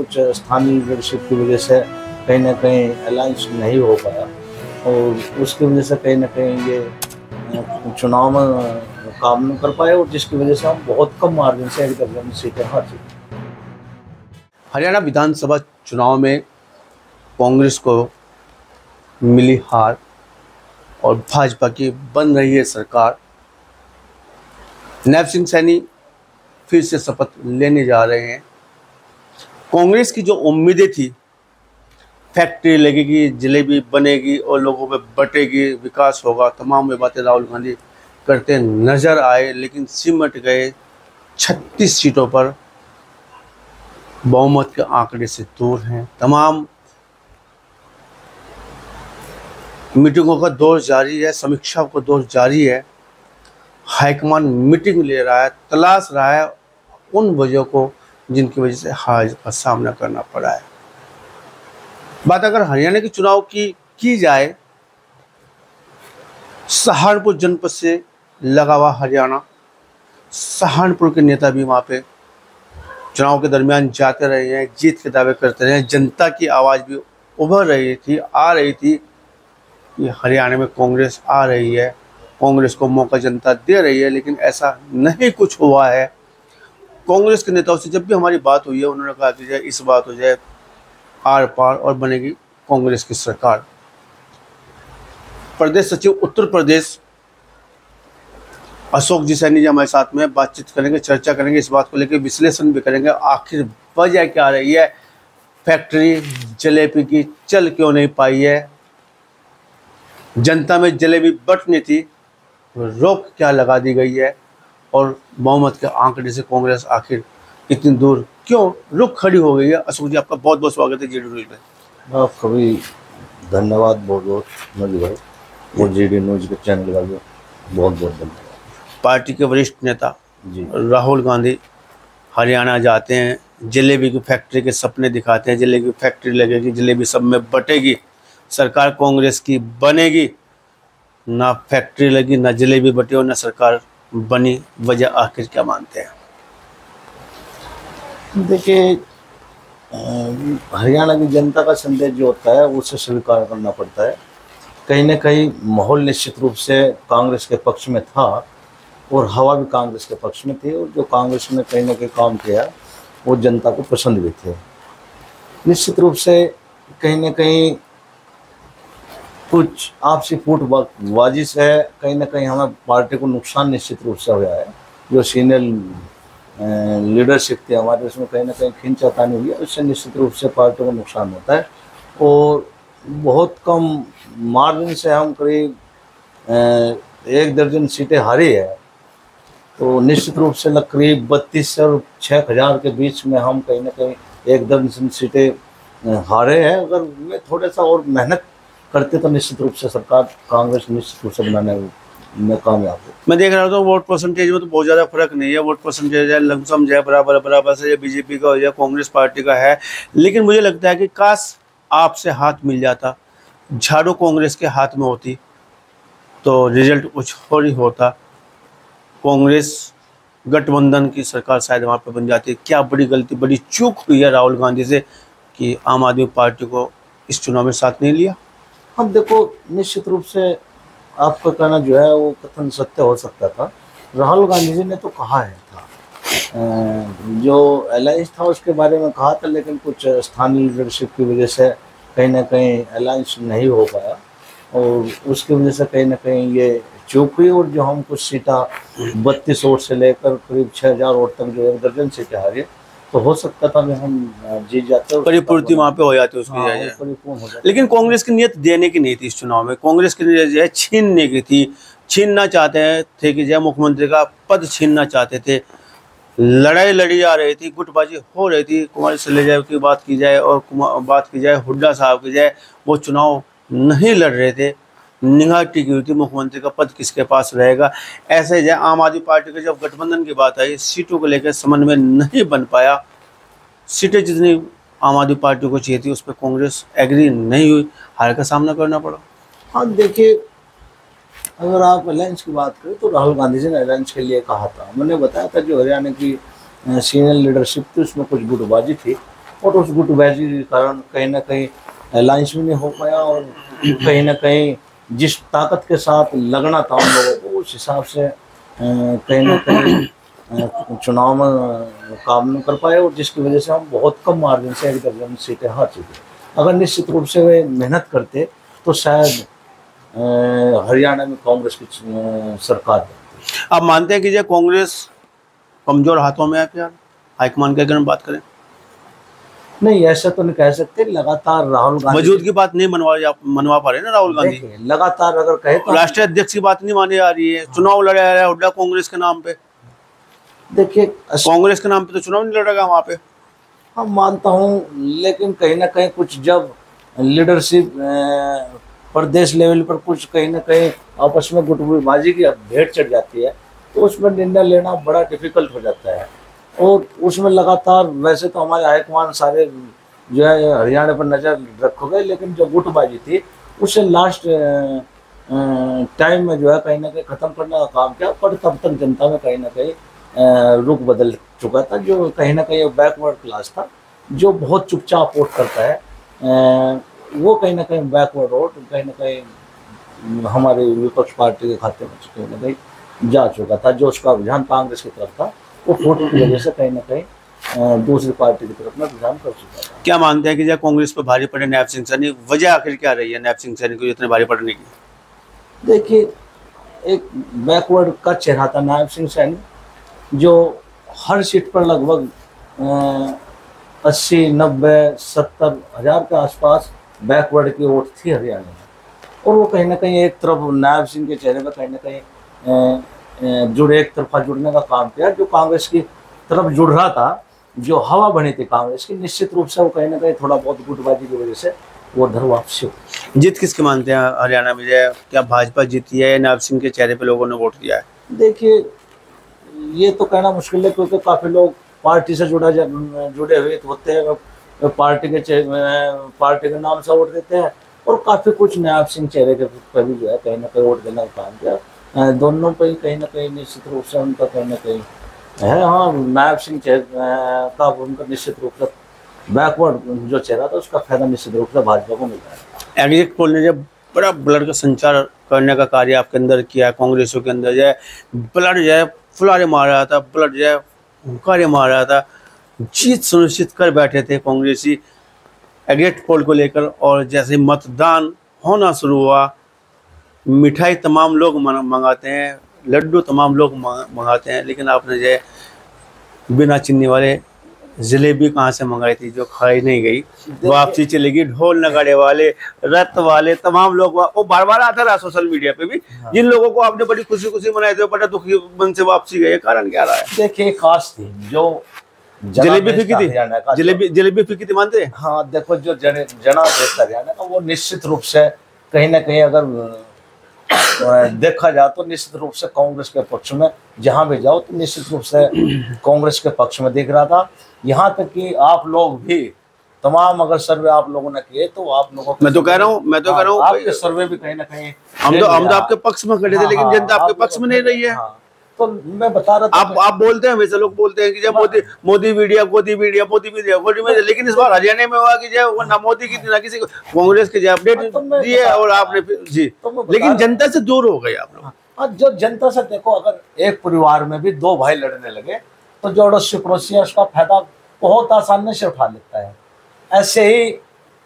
कुछ स्थानीय लीडरशिप की वजह से कहीं ना कहीं अलायंस नहीं हो पाया। और उसकी वजह से कहीं ना कहीं ये चुनाव में काम नहीं कर पाए और जिसकी वजह से हम बहुत कम मार्जिन से दर्जन सीटें हार चुके हरियाणा विधानसभा चुनाव में कांग्रेस को मिली हार और भाजपा की बन रही है सरकार। नैब सिंह सैनी फिर से शपथ लेने जा रहे हैं। कांग्रेस की जो उम्मीदें थी, फैक्ट्री लगेगी, जलेबी बनेगी और लोगों पे बटेगी, विकास होगा, तमाम ये बातें राहुल गांधी करते नज़र आए, लेकिन सिमट गए 36 सीटों पर। बहुमत के आंकड़े से दूर हैं। तमाम मीटिंगों का दौर जारी है समीक्षा का दौर जारी है। हाईकमान मीटिंग ले रहा है, तलाश रहा है उन वजह को जिनकी वजह से हार का सामना करना पड़ा है। बात अगर हरियाणा के चुनाव की की जाए, सहारनपुर जनपद से लगा हुआ हरियाणा, सहारनपुर के नेता भी वहाँ पे चुनाव के दरमियान जाते रहे हैं, जीत के दावे करते रहे हैं, जनता की आवाज़ भी उभर रही थी, आ रही थी कि हरियाणा में कांग्रेस आ रही है। कांग्रेस को मौका जनता दे रही है, लेकिन ऐसा नहीं कुछ हुआ है। कांग्रेस के नेताओं से जब भी हमारी बात हुई है, उन्होंने कहा कि जाए इस बात हो जाए, आर पार और बनेगी कांग्रेस की सरकार। प्रदेश सचिव उत्तर प्रदेश, अशोक जी सैनी जी हमारे साथ में बातचीत करेंगे, चर्चा करेंगे, इस बात को लेकर विश्लेषण भी करेंगे। आखिर वजह क्या रही है? फैक्ट्री जलेबी की चल क्यों नहीं पाई है? जनता में जलेबी बटनी थी, रोक क्या लगा दी गई है? और बहुमत के आंकड़े से कांग्रेस आखिर इतनी दूर क्यों? रुक खड़ी हो गई है। अशोक जी आपका बहुत बहुत स्वागत है जी न्यूज़ में। आपका भी धन्यवाद बहुत बहुत मोदी भाई और जी डी न्यूज़ के चैनल भी बहुत बहुत धन्यवाद। पार्टी के वरिष्ठ नेता जी। राहुल गांधी हरियाणा जाते हैं जलेबी की फैक्ट्री के सपने दिखाते हैं। जलेबी की फैक्ट्री लगेगी जलेबी सब में बटेगी सरकार कांग्रेस की बनेगी। ना फैक्ट्री लगी ना जलेबी बटी और ना सरकार बनी वजह आखिर क्या मानते हैं? देखिए हरियाणा की जनता का संदेश जो होता है, उसे स्वीकार करना पड़ता है। कहीं ना कहीं माहौल निश्चित रूप से कांग्रेस के पक्ष में था और हवा भी कांग्रेस के पक्ष में थी और जो कांग्रेस ने कहीं ना कहीं काम किया, वो जनता को पसंद भी थे। निश्चित रूप से कहीं ना कहीं कुछ आपसी फूट वाजिश है, कहीं ना कहीं हमें पार्टी को नुकसान निश्चित रूप से हुआ है। जो सीनियर लीडरशिप थी हमारे, उसमें कहीं ना कहीं खींचातानी हुई है, उससे निश्चित रूप से पार्टी को नुकसान होता है। और बहुत कम मार्जिन से हम करीब एक दर्जन सीटें हारी है। तो निश्चित रूप से लग- करीब बत्तीस और छः हज़ार के बीच में हम कहीं ना कहीं एक दर्जन सीटें हारे हैं। अगर वे थोड़ा सा और मेहनत करते तो निश्चित रूप से सरकार कांग्रेस निश्चित रूप से बनाने में कामयाब हो। मैं देख रहा था वोट परसेंटेज में तो बहुत ज़्यादा फ़र्क नहीं है। वोट परसेंटेज है, लमसम जो है, बराबर बराबर से बीजेपी का हो या कांग्रेस पार्टी का है। लेकिन मुझे लगता है कि काश आपसे हाथ मिल जाता, झाड़ू कांग्रेस के हाथ में होती तो रिज़ल्ट कुछ और ही होता। कांग्रेस गठबंधन की सरकार शायद वहाँ पर बन जाती। है क्या बड़ी गलती, बड़ी चूक हुई है राहुल गांधी से कि आम आदमी पार्टी को इस चुनाव में साथ नहीं लिया? हम देखो, निश्चित रूप से आपका कहना जो है, वो कथन सत्य हो सकता था। राहुल गांधी जी ने तो कहा है था। जो अलायंस था, उसके बारे में कहा था, लेकिन कुछ स्थानीय लीडरशिप की वजह से कहीं ना कहीं अलायंस नहीं हो पाया। और उसकी वजह से कहीं ना कहीं ये चूक हुई, और जो हम कुछ सीटा बत्तीस वोट से लेकर करीब छः हज़ार वोट तक जो एक दर्जन सीटें हारे। तो हो सकता था कि हम जीत जाते परिपूर्ति वहाँ पे हो जाती है उसकी हाँ, जाते। लेकिन कांग्रेस की नीयत देने की नहीं थी इस चुनाव में। कांग्रेस की नीयत जो है छीनने की थी। छीनना चाहते हैं थे कि जय मुख्यमंत्री का पद छीनना चाहते थे। लड़ाई लड़ी जा रही थी गुटबाजी हो रही थी। कुमार सलेजा की बात की जाए और बात की जाए हुड्डा साहब की जाए वो चुनाव नहीं लड़ रहे थे। निगाह टिकी हुई थी, मुख्यमंत्री का पद किसके पास रहेगा? ऐसे जय आम आदमी पार्टी के जब गठबंधन की बात आई, सीटों को लेकर समन्वय नहीं बन पाया। सीटें जितनी आम आदमी पार्टी को चाहिए थी, उस पर कांग्रेस एग्री नहीं हुई। हार का सामना करना पड़ा। हाँ देखिए, अगर आप अलायंस की बात करें तो राहुल गांधी जी ने अलायंस के लिए कहा था। मैंने बताया था जो हरियाणा की सीनियर लीडरशिप थी, उसमें कुछ गुटबाजी थी और उस गुटबाजी के कारण कहीं ना कहीं अलायंस भी नहीं हो पाया और कहीं ना कहीं जिस ताकत के साथ लगना था उन लोगों को, उस हिसाब से कहीं ना कहीं चुनाव में काम नहीं कर पाए और जिसकी वजह से हम बहुत कम मार्जिन से एक दर्जन सीटें हार चुके अगर निश्चित रूप से वे मेहनत करते तो शायद हरियाणा में कांग्रेस की सरकार। आप मानते हैं कि जो कांग्रेस कमज़ोर हाथों में है क्या? हाईकमान के अगर हम बात करें। नहीं ऐसा तो नहीं कह सकते। लगातार राहुल गांधी मौजूद की बात नहीं मनवा मनवा पा रहे ना राहुल गांधी? लगातार अगर कहे तो राष्ट्रीय अध्यक्ष की बात नहीं मानी जा रही है। चुनाव लड़ा जा रहा है हुड्डा कांग्रेस के नाम पे। देखिए कांग्रेस के नाम पे तो चुनाव नहीं लड़ेगा वहाँ पे। हम मानता हूँ लेकिन कहीं ना कहीं कुछ जब लीडरशिप प्रदेश लेवल पर कुछ कहीं ना कहीं आपस में गुटबाजी की भेंट चढ़ जाती है तो उसमें निर्णय लेना बड़ा डिफ़िकल्ट हो जाता है। और उसमें लगातार, वैसे तो हमारे हाईकमान सारे जो है, हरियाणा पर नज़र रखोगे लेकिन जो गुटबाजी थी उसे लास्ट टाइम में जो है कहीं ना कहीं ख़त्म करने का काम किया, पर तब तक जनता में कहीं ना कहीं रुख बदल चुका था, जो कहीं ना कहीं बैकवर्ड क्लास था, जो बहुत चुपचाप वोट करता है। वो कहीं ना कहीं बैकवर्ड वोट, कहीं ना कहीं हमारे विपक्ष पार्टी के खाते में कहीं ना कहीं जा चुका था, जो उसका रुझान कांग्रेस की तरफ़ था। वो वोट की वजह से कहीं ना कहीं दूसरी पार्टी की तरफ़ में रुझान कर चुका था क्या मानते हैं कि जो कांग्रेस पे भारी पड़े नैब सिंह सैनी वजह आखिर क्या रही है नैब सिंह सैनी को इतने भारी पड़ने की? देखिए एक बैकवर्ड का चेहरा था नायब सिंह सैनी जो हर सीट पर लगभग अस्सी नब्बे सत्तर हज़ार के आसपास बैकवर्ड की वोट थी हरियाणा में। और वो कहीं ना कहीं एक तरफ़ नायब सिंह के चेहरे पर कहीं ना कहीं जुड़े एक तरफा जुड़ने का काम किया जो कांग्रेस की तरफ़ जुड़ रहा था जो हवा बनी थी कांग्रेस की निश्चित रूप से वो कहीं ना कहीं थोड़ा बहुत गुटबाजी की वजह से वो उधर वापसी हुई जीत किसके मानते हैं? हरियाणा में क्या भाजपा जीती है या नैब सिंह के चेहरे पर लोगों ने वोट दिया है? देखिए ये तो कहना मुश्किल है क्योंकि काफ़ी लोग पार्टी से जुड़ा जुड़े हुए तो होते हैं पार्टी के पार्टी के नाम से वोट देते हैं और काफ़ी कुछ नायब सिंह चेहरे के पर भी जो है कहीं ना कहीं वोट देने का काम किया। दोनों पे ही कहीं ना कहीं निश्चित रूप से उनका कहीं ना कहीं है हाँ नायब सिंह का उनका निश्चित रूप से बैकवर्ड जो चेहरा था, उसका फ़ायदा निश्चित रूप से भाजपा को मिल रहा है। एग्जिट पोल ने जब बड़ा ब्लड का संचार करने का कार्य आपके अंदर किया है कांग्रेसों के अंदर जो है ब्लड जो है फुलारे मार रहा था, ब्लड जो है हुंकारे मार रहा था, जीत सुनिश्चित कर बैठे थे कांग्रेसी। एग्जिट पोल को लेकर और जैसे मतदान होना शुरू हुआ मिठाई तमाम लोग मंगाते हैं लड्डू तमाम लोग मंगाते हैं लेकिन आपने जो है बिना चीनी वाले जलेबी कहाँ से मंगाई थी जो खाई नहीं गई? वापसी चलेगी ढोल नगाड़े वाले रथ वाले तमाम लोग वो बार बार आता रहा सोशल मीडिया पे भी। हाँ। जिन लोगों को आपने बड़ी खुशी खुशी मनाए थे वो बड़ा दुखी मन से वापसी गए। कारण क्या रहा है? देखिए खास थी जो जलेबी फीकी थी? जलेबी जलेबी फीकी थी मानते हाँ? देखो जो जने देश हरियाणा का वो निश्चित रूप से कहीं ना कहीं अगर देखा जाए तो निश्चित रूप से कांग्रेस के पक्ष में जहाँ भी जाओ तो निश्चित रूप से कांग्रेस के पक्ष में दिख रहा था। यहाँ तक कि आप लोग भी तमाम अगर सर्वे आप लोगों ने किए तो आप लोगों के मैं तो कह रहा हूँ मैं तो कह रहा हूँ आपके सर्वे भी कहीं ना कहीं हम तो हम तो हाँ, आपके पक्ष में खड़े थे हाँ, लेकिन हाँ, जनता आपके पक्ष में नहीं रही है। हाँ, तो मैं बता रहा था आप आप बोलते हैं वैसे लोग बोलते हैं कि जब Modi Modi media Modi media Modi media Modi media लेकिन इस बार हरियाणा में हुआ कि जो वो ना मोदी की ना किसी को कांग्रेस के जो अपडेट हाँ, तो दिए और आपने जी तो लेकिन जनता से दूर हो गए आप लोग। हाँ जो जनता से देखो अगर एक परिवार में भी दो भाई लड़ने लगे तो जो अड़ोसी पड़ोसी है उसका फ़ायदा बहुत आसानी से उठा लेता है। ऐसे ही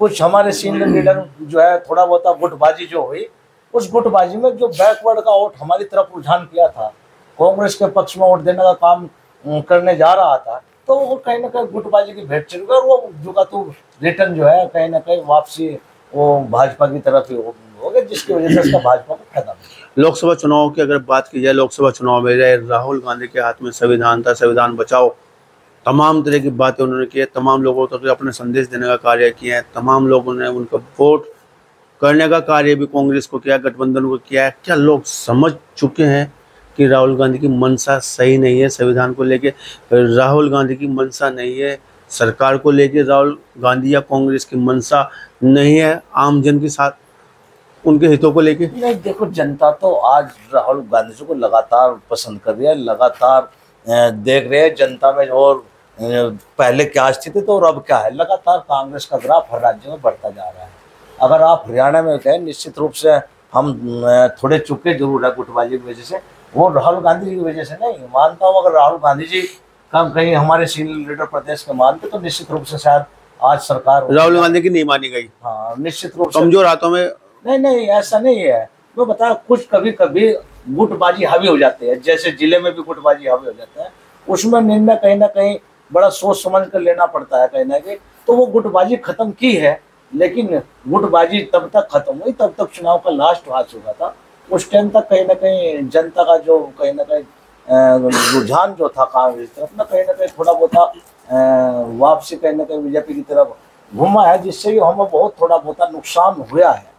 कुछ हमारे सीनियर लीडर जो है थोड़ा बहुत गुटबाजी जो हुई उस गुटबाजी में जो बैकवर्ड का वोट हमारी तरफ़ रुझान किया था कांग्रेस के पक्ष में वोट देने का काम करने जा रहा था तो वो कहीं ना कहीं गुटबाजी की भेंट चढ़ गई और वो जो का तो रिटर्न जो है, कहीं ना कहीं वापसी वो भाजपा की तरफ़ ही हो गया जिसकी वजह से भाजपा को फ़ायदा लोकसभा चुनाव की अगर बात की जाए, लोकसभा चुनाव में राहुल गांधी के हाथ में संविधान था, संविधान बचाओ, तमाम तरह की बातें उन्होंने की है, तमाम लोगों तक तो अपने संदेश देने का कार्य किया है, तमाम लोगों ने उनका वोट करने का कार्य भी कांग्रेस को किया, गठबंधन को किया है। क्या लोग समझ चुके हैं कि राहुल गांधी की मंशा सही नहीं है, संविधान को लेके, राहुल गांधी की मंशा नहीं है, सरकार को लेके राहुल गांधी या कांग्रेस की मंशा नहीं है, आम जन के साथ, उनके हितों को लेके। नहीं, देखो, जनता तो आज राहुल गांधी जी को लगातार पसंद कर रही है, लगातार देख रहे हैं जनता में और पहले क्या स्थिति तो और अब क्या है? लगातार कांग्रेस का ग्राफ हर राज्य में बढ़ता जा रहा है। अगर आप हरियाणा में कहें निश्चित रूप से हम थोड़े चुके ज़रूर है गुटबाजी की वजह से वो राहुल गांधी जी की वजह से नहीं मानता हूँ अगर राहुल गांधी जी का कहीं हमारे सीनियर लीडर प्रदेश के मानते तो निश्चित रूप से शायद आज सरकार राहुल गांधी की नहीं मानी गई। हाँ निश्चित रूप से। कमज़ोर हाथों में नहीं नहीं ऐसा नहीं है। मैं बता कुछ कभी कभी गुटबाजी हावी हो जाती है। जैसे ज़िले में भी गुटबाजी हावी हो जाता है उसमें निर्णय कहीं ना कहीं बड़ा सोच समझ कर लेना पड़ता है कहीं ना कहीं। तो वो गुटबाजी खत्म की है लेकिन गुटबाजी तब तक खत्म हुई तब तक चुनाव का लास्ट हाथ हुआ था। उस टाइम तक कहीं ना कहीं जनता का जो, कहीं ना कहीं रुझान जो था कांग्रेस की तरफ़, ना कहीं ना कहीं थोड़ा बहुत वापसी कहीं ना कहीं बीजेपी की तरफ़ घुमा है, जिससे कि हमें बहुत थोड़ा बहुत नुकसान हुआ है।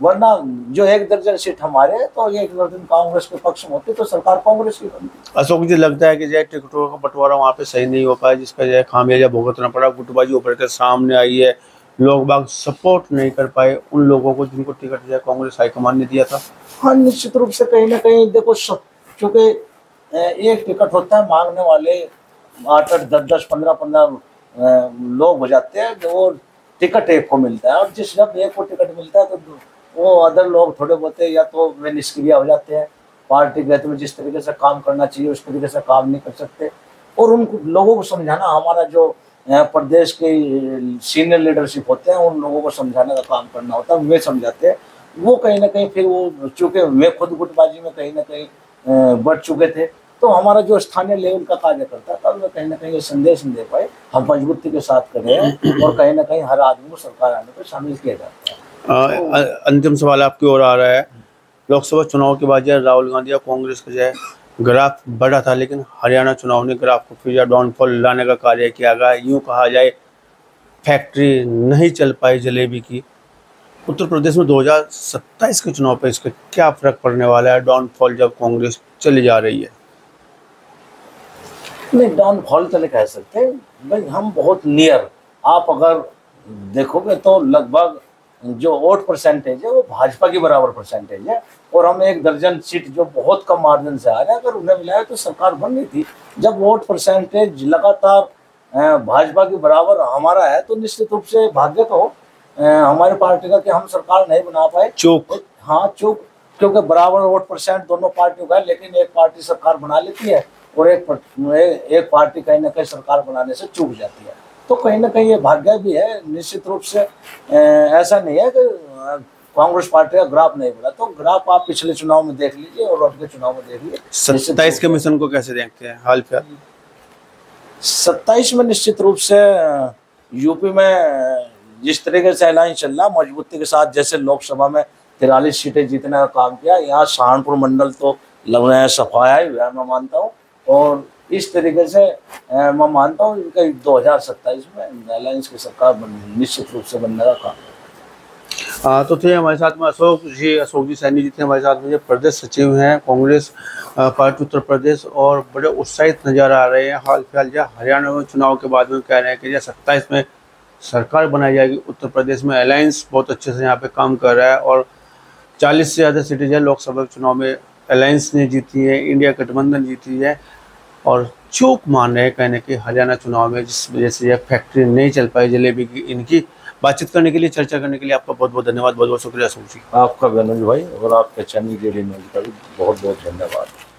वरना जो एक दर्जन सीट हमारे तो एक दर्जन कांग्रेस के पक्ष में होती तो सरकार कांग्रेस की बनती। अशोक जी, लगता है कि जो टिकटों का बंटवारा वहाँ पे सही नहीं हो पाया, जिसका जो खामियाजा भुगतना पड़ा, गुटबाजी उभर कर सामने आई है। लोग बाग सपोर्ट नहीं कर पाए उन लोगों को जिनको टिकट जो कांग्रेस, हाईकमान ने दिया था। हाँ निश्चित रूप से कहीं ना कहीं, देखो चूँकि एक टिकट होता है, मांगने वाले आठ आठ, दस दस, पंद्रह पंद्रह लोग हो जाते हैं जो वो टिकट एक को मिलता है, और जिस जब एक को टिकट मिलता है तो वो अदर लोग थोड़े बहुत या तो वे निष्क्रिय हो जाते हैं, पार्टी के में जिस तरीके से काम करना चाहिए, उस तरीके से काम नहीं कर सकते, और उन लोगों को समझाना, हमारा जो प्रदेश के सीनियर लीडरशिप होते हैं, उन लोगों को समझाने का काम करना होता है, वे समझाते हैं वो कहीं ना कहीं फिर वो चूँकि वे खुद गुटबाजी में कहीं ना कहीं बढ़ चुके थे। तो हमारा जो स्थानीय लेवल का कार्यकर्ता था वे कहीं ना कहीं ये संदेश नहीं दे पाए। हम मजबूती के साथ करें और कहीं ना कहीं हर आदमी को सरकार आने पर शामिल किया जाता है। अ- अंतिम सवाल आपकी ओर आ रहा है। लोकसभा चुनाव के बाद जो है राहुल गांधी और कांग्रेस का जो है ग्राफ बढ़ा था, लेकिन हरियाणा चुनाव ने ग्राफ को फिर डाउनफॉल लाने का कार्य किया। गया यूँ कहा जाए फैक्ट्री नहीं चल पाई जलेबी की उत्तर प्रदेश में 2027 के चुनाव पर इसका क्या फ़र्क पड़ने वाला है? डाउनफॉल जब कांग्रेस चली जा रही है। नहीं डाउनफॉल तो नहीं कह सकते। भाई हम बहुत नियर आप अगर देखोगे तो लगभग जो वोट परसेंटेज है वो भाजपा के बराबर परसेंटेज है। और हम एक दर्जन सीट जो बहुत कम मार्जिन से आ रहे हैं अगर उन्हें मिलाया तो सरकार बन गई थी। जब वोट परसेंटेज लगातार भाजपा के बराबर हमारा है तो निश्चित रूप से भाग्य तो अ, हमारी पार्टी का कि हम सरकार नहीं बना पाए। चूक। हाँ चूक। क्योंकि बराबर वोट परसेंट दोनों पार्टियों का है लेकिन एक पार्टी सरकार बना लेती है और एक एक पार्टी कहीं ना कहीं सरकार बनाने से चूक जाती है। तो कहीं ना कहीं ये भाग्य भी है निश्चित रूप से। ऐसा नहीं है कि कांग्रेस पार्टी का ग्राफ नहीं बढ़ा तो ग्राफ आप पिछले चुनाव में देख लीजिए और अब के चुनाव में देख लीजिए। सत्ताईस के मिशन को कैसे देखते हैं हाल फ़िलहाल? सत्ताईस में निश्चित रूप से यूपी में जिस तरीके से अलायंस चल रहा मजबूती के साथ जैसे लोकसभा में तिरालीस सीटें जीतने का काम किया, यहाँ सहारनपुर मंडल तो लग रहे हैं सफाया ही हुआ मैं मानता हूँ। और इस तरीके से मैं मानता हूँ कि दो हज़ार सत्ताईस में अलायंस की सरकार निश्चित रूप से बनने का काम। हाँ तो थे हमारे साथ में अशोक जी अशोक जी सैनी जी थे हमारे साथ में जो प्रदेश सचिव हैं, कांग्रेस पार्टी उत्तर प्रदेश और बड़े उत्साहित नज़र आ रहे हैं। हाल फ़िलहाल जो हरियाणा में चुनाव के बाद में कह रहे हैं कि जो सत्ताईस में सरकार बनाई जाएगी। उत्तर प्रदेश में अलायंस बहुत अच्छे से यहाँ पे काम कर रहा है और चालीस से ज़्यादा सीटें जो लोकसभा चुनाव में अलायंस ने जीती है इंडिया गठबंधन जीती है और चूक मान रहे हैं कहने कि हरियाणा चुनाव में, जिस वजह से यह फैक्ट्री नहीं चल पाई जलेबी की, इनकी बातचीत करने के लिए, चर्चा करने के लिए आपका बहुत बहुत धन्यवाद बहुत बहुत शुक्रिया जी। आपका भी अनुज भाई और आपके चैनल के लिए का भी बहुत बहुत धन्यवाद।